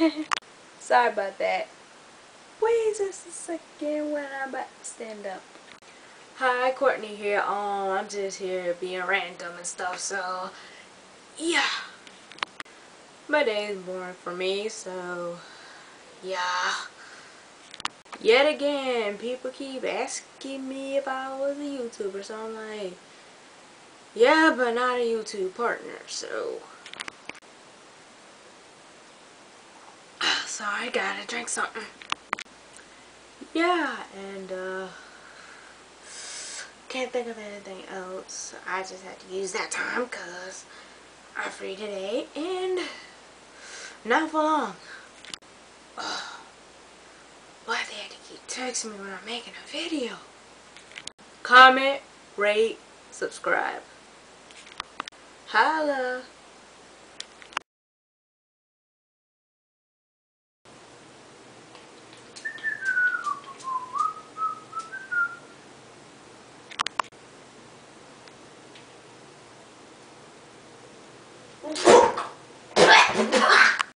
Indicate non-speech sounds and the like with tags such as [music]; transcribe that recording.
[laughs] Sorry about that. Wait just a second when I'm about to stand up. Hi, Courtney here. Um, I'm just here being random and stuff, so yeah. My day is boring for me, so yeah. Yet again, people keep asking me if I was a YouTuber, so I'm like, yeah, but not a YouTube partner, so. Sorry, gotta drink something. Yeah, and uh, can't think of anything else. I just had to use that time because I'm free today and not for long. why they had to keep texting me when I'm making a video? Comment, rate, subscribe. Holla! Ha ha ha!